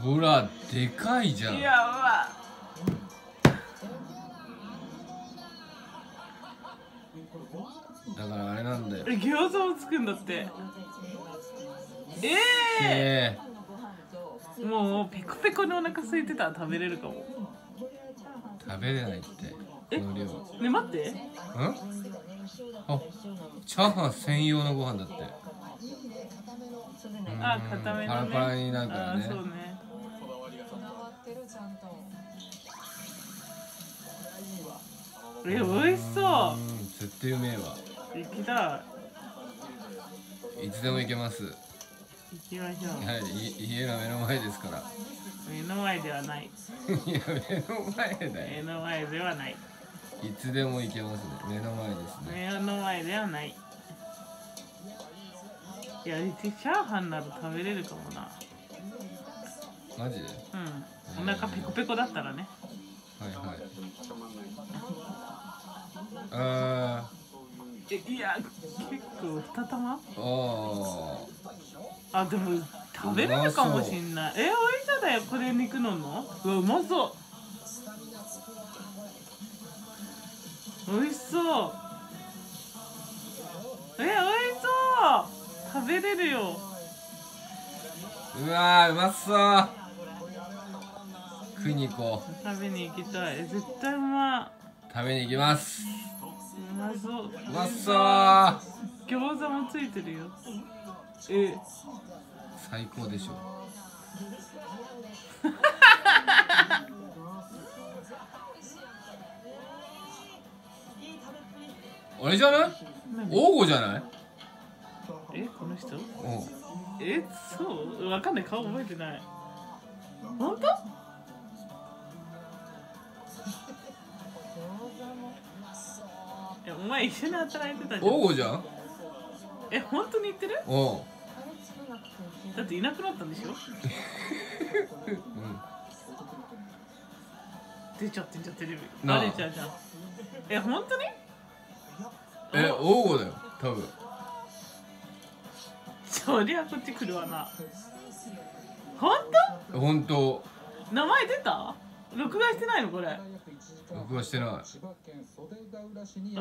ほらでかいじゃん。やばだからあれなんだよ。え餃子もつくんだって。えええ。もうペコペコのお腹空いてたら食べれるかも。食べれないってえこの量。ね待って。ん？あチャーハン専用のご飯だってあ固めのね。パラパラになるからね。あそうね。え美味しそう。うん絶対うめえわ。行きたい。つでも行けます。い行きましょう。はいい家の目の前ですから。目の前ではない。いや目の前だ目よの前ではない。いつでも行けますね。目の前ですね。目の前ではないいやチャーハンなら食べれるかもな。マジで？うん。お腹ペコペコだったらね。はいはい。あえいや結構二玉？ー。おあでも食べれるかもしんない。えおいしそうだよこれ肉のんの。うわうまそう。おいしそうべれるよ。ーうわーうまそう。食いに行こう。食べに行きたい。え絶対うま食べに行きます。いうまそう。うまそう。餃子もついてるよ。え。最高でしょ。あれじゃない？何？王吾じゃない？えこの人？うん。えそう？わかんない。顔覚えてない。本当？えお前一緒に働いてたじゃん。王吾じゃん？え本当に言ってる？うん。だっていなくなったんでしょ？うん。出ちゃってんじゃんテレビ。なあ。バレちゃうじゃん。え本当に？え王吾だよ多分そりゃこっち来るわな。本本当当。名前出た？録画してないのこれ。録画してない